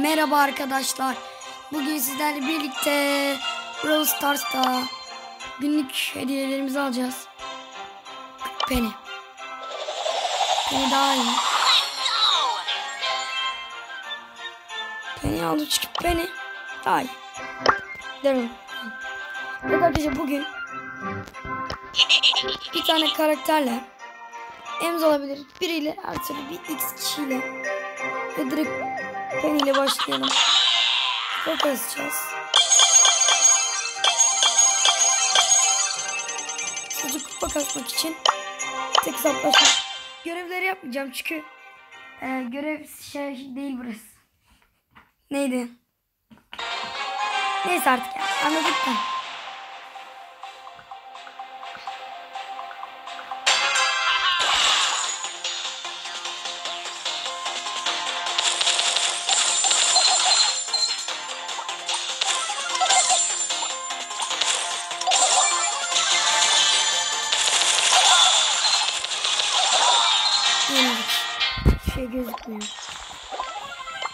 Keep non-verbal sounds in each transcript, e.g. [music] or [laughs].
merhaba arkadaşlar. Bugün sizlerle birlikte Brawl Stars'ta günlük hediyelerimizi alacağız. Penny. Penny daha iyi. Penny aldım çünkü Penny daha iyi. Derim. Evet arkadaşlar bugün bir tane karakterle Emz olabilir. Biriyle her türlü bir X kişiyle ve direkt Penny ile başlayalım. Çok yazacağız. Sadece kupa kasmak için tek hesaplaşma. Görevleri yapmayacağım çünkü e, görev şey değil burası. Neydi? Neyse artık ya. Anladık mı?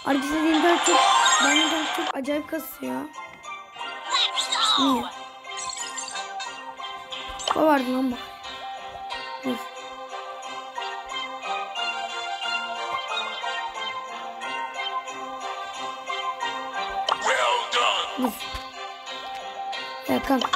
Arkadaşlar internet çok, ben internet çok acayip kasıyor. Niye? O vardı lan bak. Dur. Dur. Ya kanka.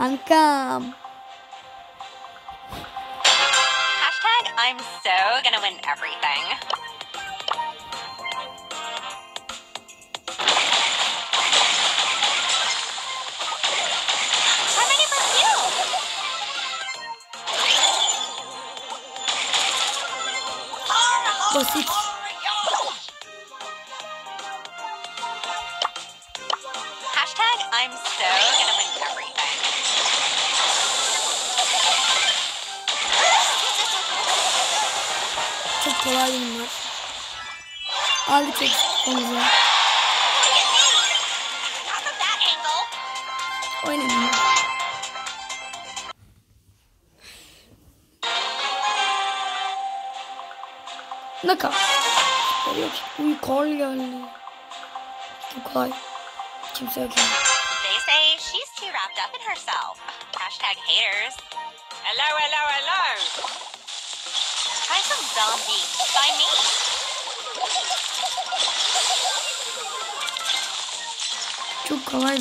Kankam. Hashtag I'm so gonna win everything. Try my new perfume. Basit. Çok kolay bunlar. Aldık eksiklerimizi. Look at me. Not from that angle. Oynayalım. Ne? Yok. Uy kar geldi. Çok kolay. Kimse yok. They say she's too wrapped up in herself. Hashtag haters. Hello, hello, hello. Try some zombie by me. Çok kolay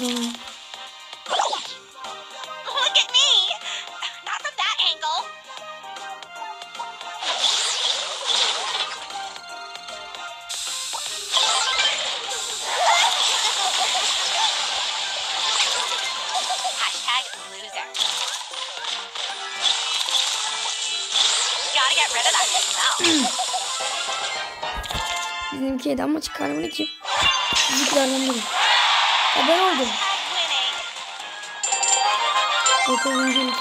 Yedi ama çıkarmadı ki. Bizimkilerden biri. Ya ben oldum. 9. ilk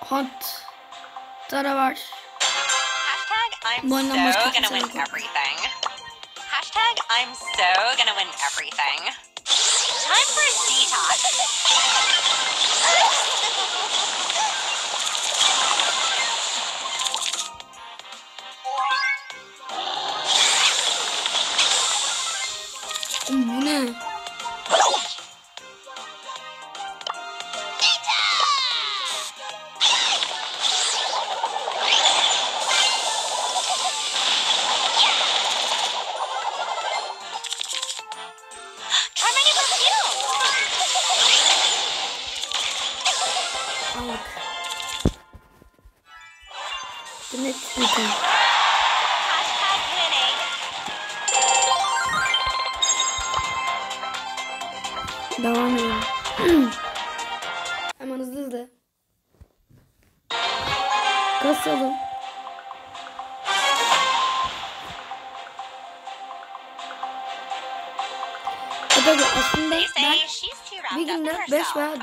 Hot. Tara var. Bu oyundan başka gonna kimse win yok. everything. Hashtag I'm so gonna win everything. Time for a detox. [laughs]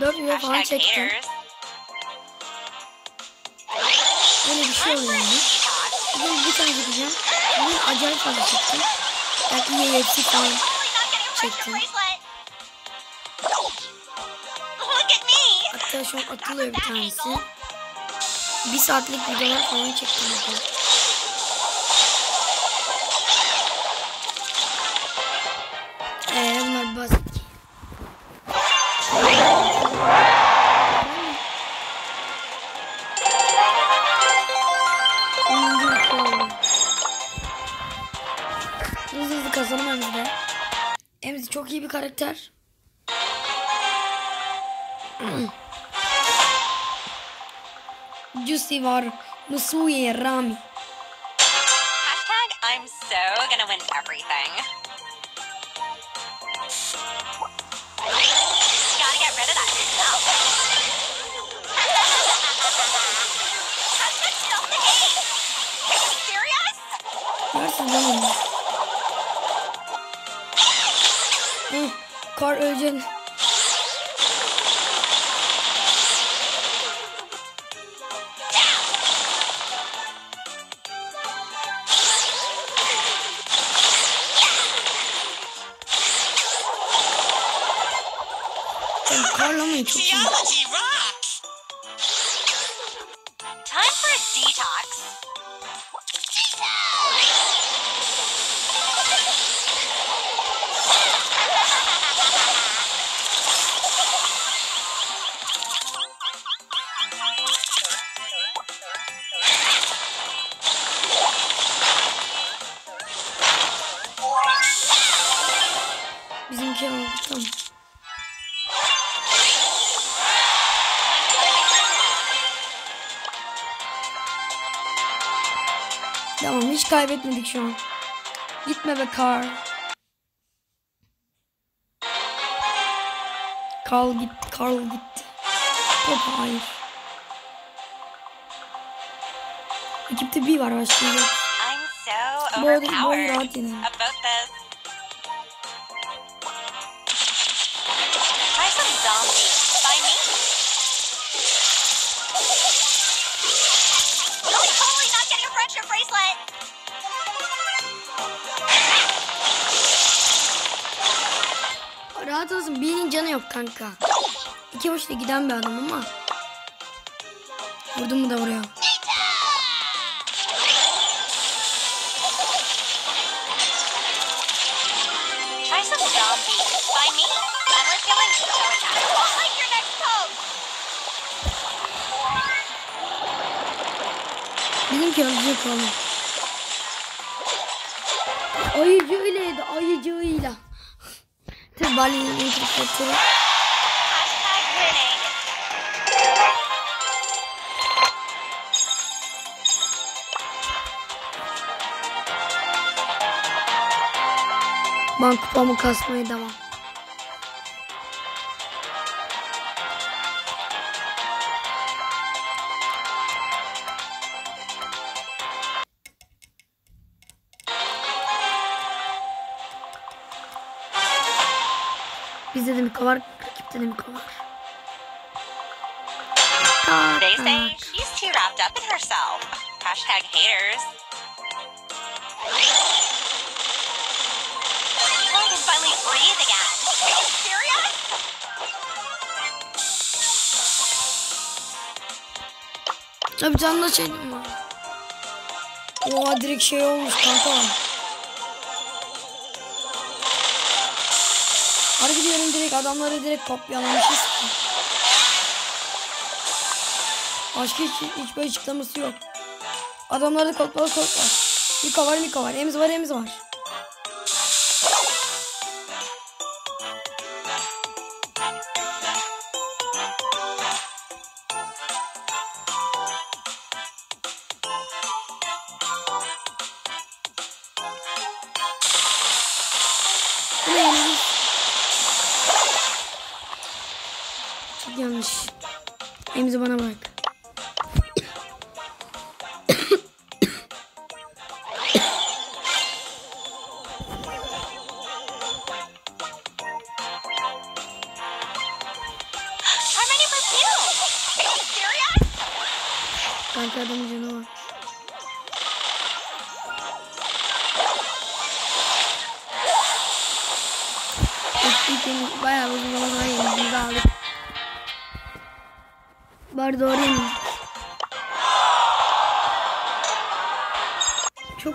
4 video falan çektim. Böyle bir şey oluyor yani. Bugün bir tane çekeceğim. Bugün acayip fazla çektim. Belki UFC falan. Çektim. Hatta şu an atılıyor bir tanesi. Bir saatlik videolar falan çektim bugün. Çok iyi bir karakter. Juicy var. Musuye Rami. Hashtag I'm so gonna win everything. Gotta get rid of that stuff. Hashtag stop the kar öleceksin. Karlamayı çok iyi. Kaybetmedik şu an. Gitme be Carl. Carl git, Carl gitti. Top hayır. Ekipte bir var başlayacak. I'm so Bu arada- bu rahat yenelim. Rahat olsun birinin canı yok kanka. İki başta giden bir adam ama. Vurdum mu da next pose. Bizimki ölecek oğlum. Ayıcığıyla ayıcığıyla. Tabi Bali'nin. Hashtag winning. Ben kupamı kasmaya devam. Bizde de Miko var, rakipte de Miko var. Tak, They say she's too wrapped up in herself. Hashtag haters. I can finally breathe again. Are you serious? Tabii canlı şeyim var. Oha direkt şey olmuş kanka. Harbi diyorum direkt adamları direkt kopyalamışız. Başka hiç, hiçbir açıklaması yok. Adamları kopyala kopyala. Mika var Mika var. Emiz var Emiz var.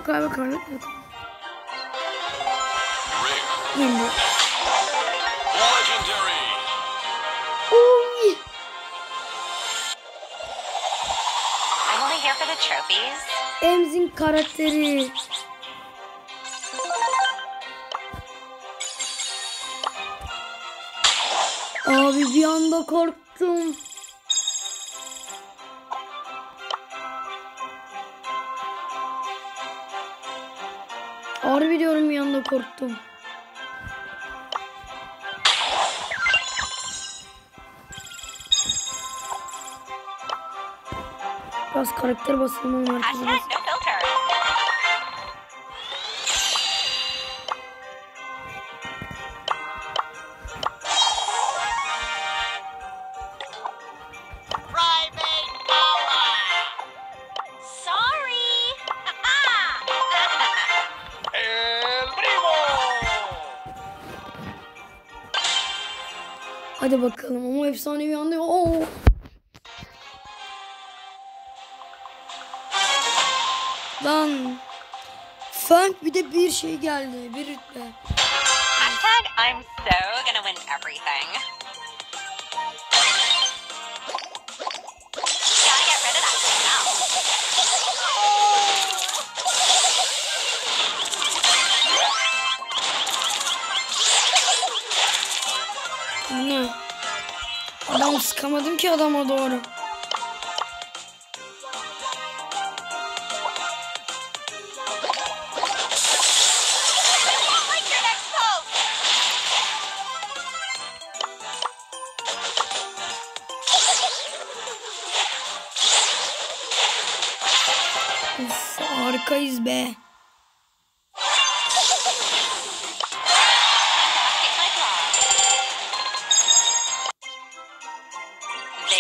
Rare. Yenildik. Legendary. Oy! I'm only here for the trophies. Emzin karakteri. Abi bir anda korktum. Harbi diyorum bir anda korktum. Biraz karakter basalım ama Funk bir de bir şey geldi. Bir rütbe. Hashtag I'm so gonna win everything. Ne? Adam sıkamadım ki adama doğru.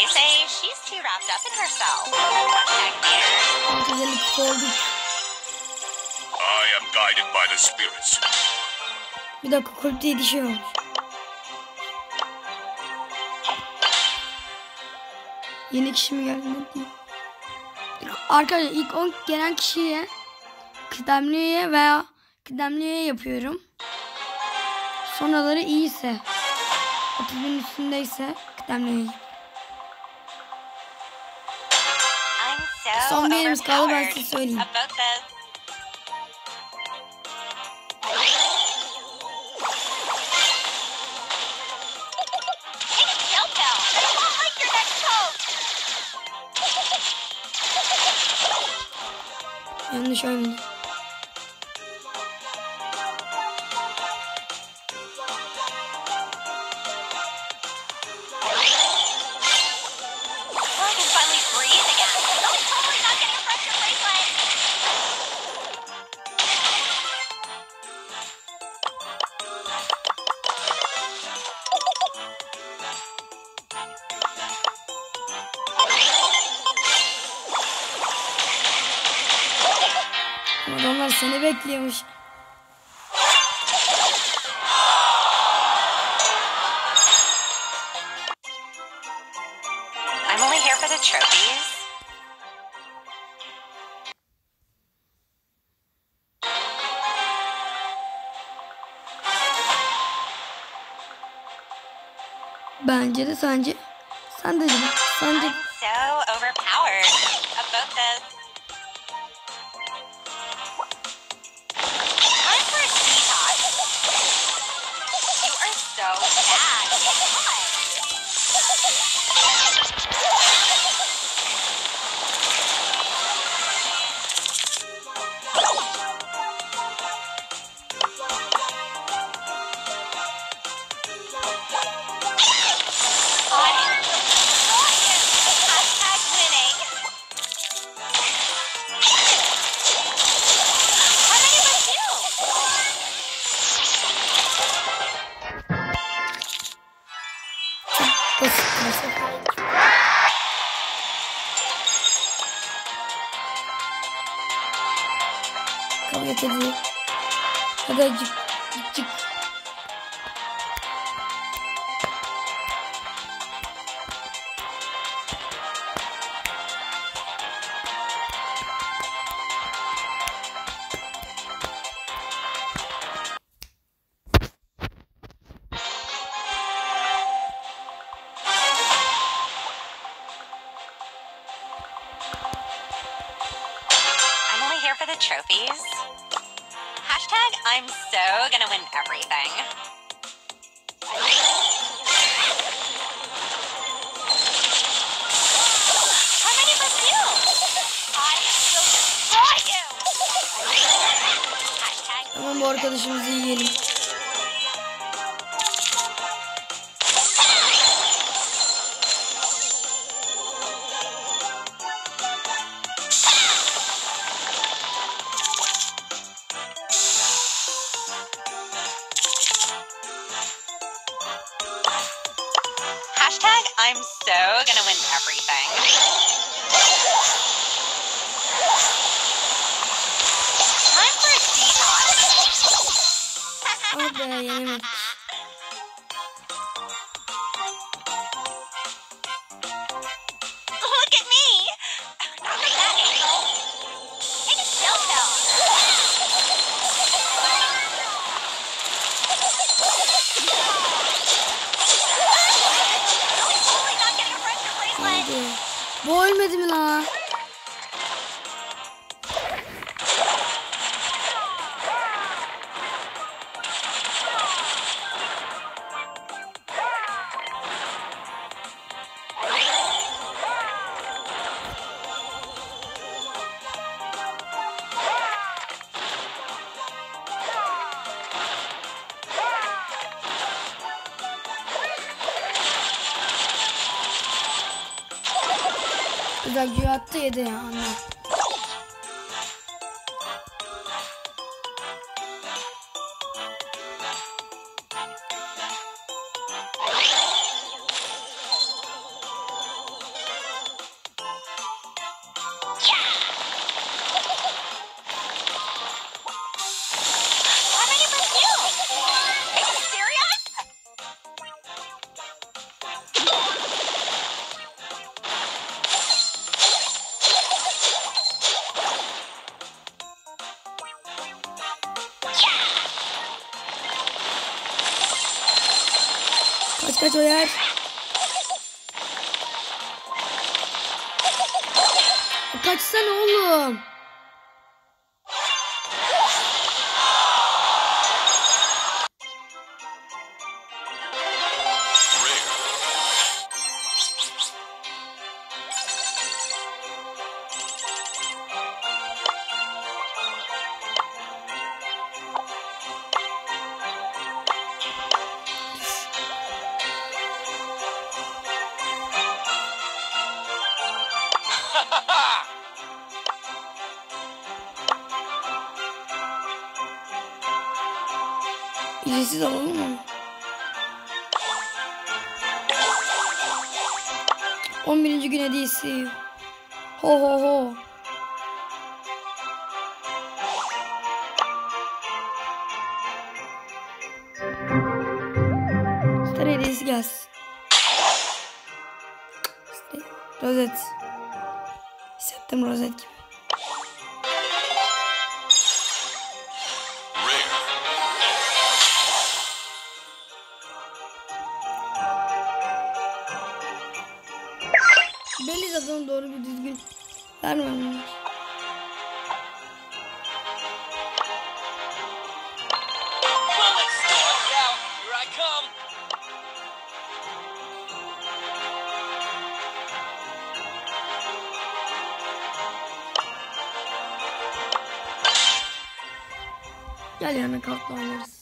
They say she's too wrapped up in herself. Hashtag haters. 652 olduk. I am guided by the spirits. Bir dakika kulüpte 7 şey olmuş. Yeni kişi mi geldi ne diyeyim. Arkadaşlar ilk 10 gelen kişiye kıdemliye veya kıdemliye yapıyorum. Sonraları iyiyse 30 bin üstündeyse kıdemliye I'm son benim galiba size söyleyeyim. Yanlış oynadım. Seni bekliyormuş. I'm only here for the trophies. Bence de sence. Sen de. Sence so overpowered. About this. Time so bad. It's. I'm so gonna win everything. Time for a detox. ya, det är. Kaç kaç oyar. Kaçsana oğlum. Ho, ho, ho. Stary this gas. Rosette. Rozet. Hissettim rozet gibi. sonra katlarlarız.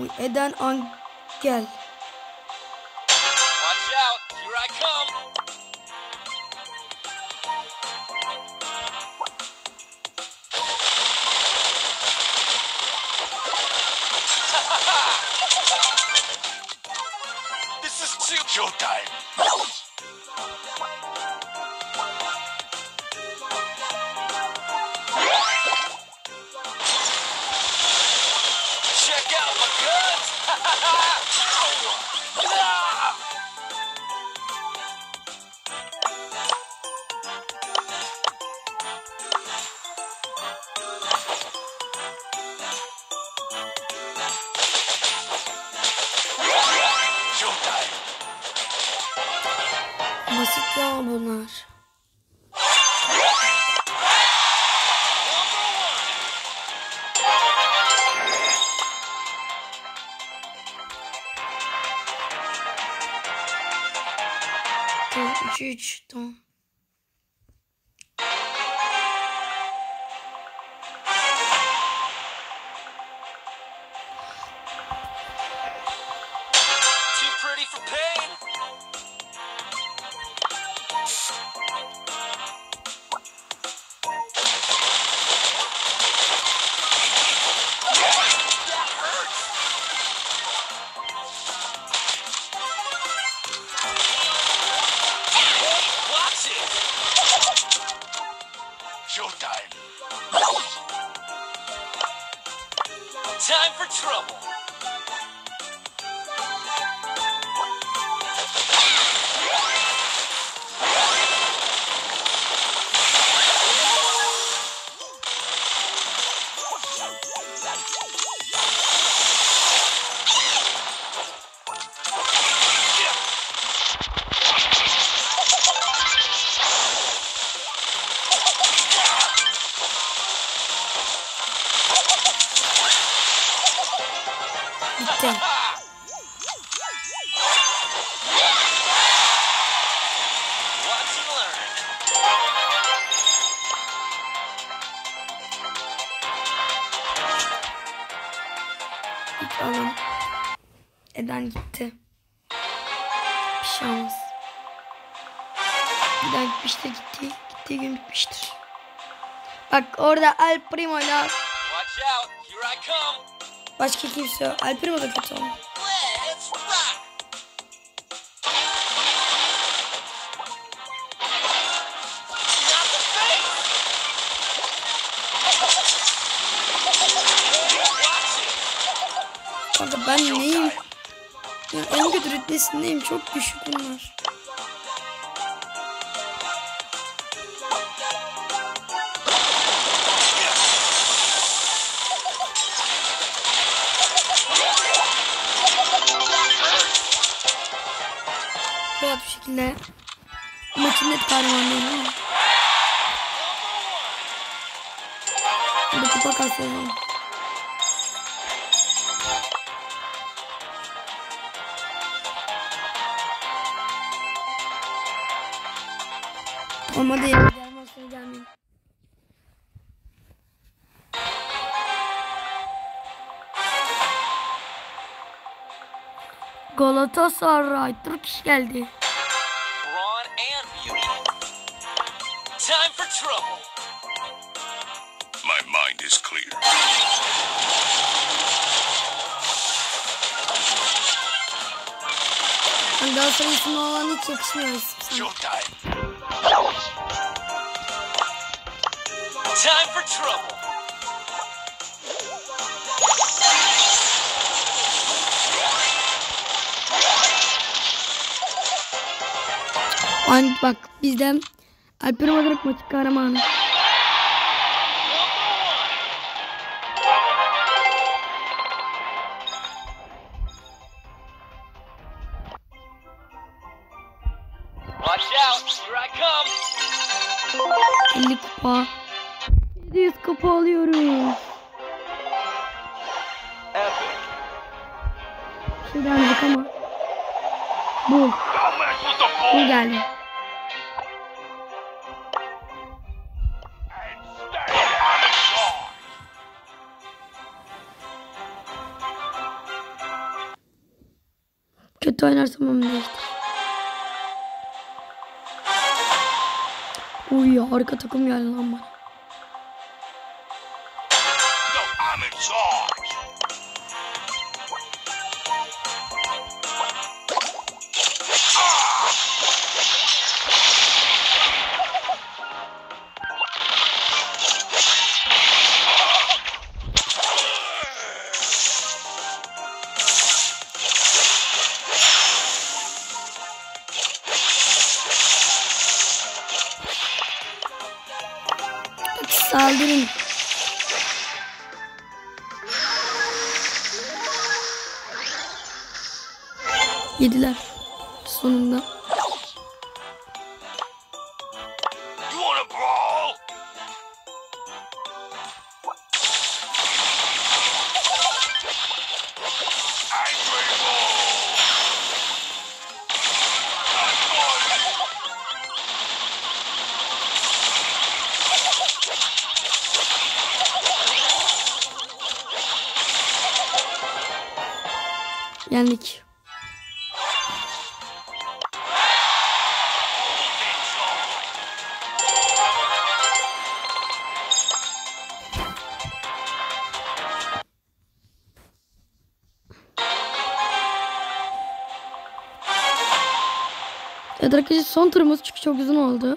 وإيدان أنجل Basit ya bunlar. Tamam 3 3 tamam. Time for trouble. Eden gitmiştir gitti. Gittiği gün bitmiştir. Bak orada Al Primo'yla Watch out. Here I come. başka kimse yok. Al Primo da kötü it. Kanka ben neyim? Ya en kötü rütbesindeyim. Çok düşük bunlar. Bir şekilde maçın net kahramanıyım ama. Bu kupa kasıyorum. Olmadı ya. Galatasaray Türk geldi. Trouble. My mind is clear. Ben Galatasaray ismi olan hiç yakışmıyor isim. Showtime. Time for trouble. Aynı bak bizden А первый игрок Матика Романа. Kötü oynarsam onu. Uy harika takım geldi lan bana. Yendik. Evet arkadaşlar son turumuz çünkü çok uzun oldu.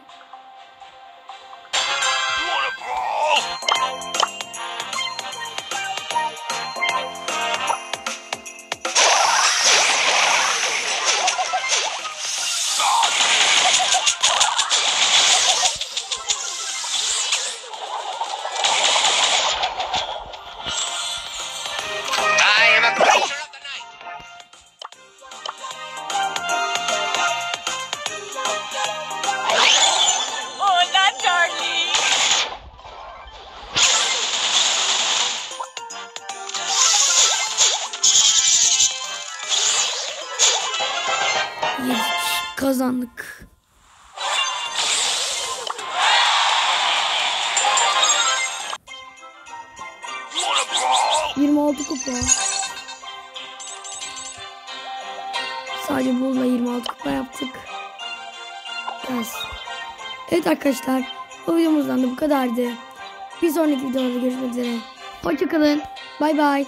26 kupa. Sadece bununla 26 kupa yaptık. Yes. Evet arkadaşlar. Bu videomuzdan da bu kadardı. Bir sonraki videoda görüşmek üzere. Hoşçakalın. Bay bay.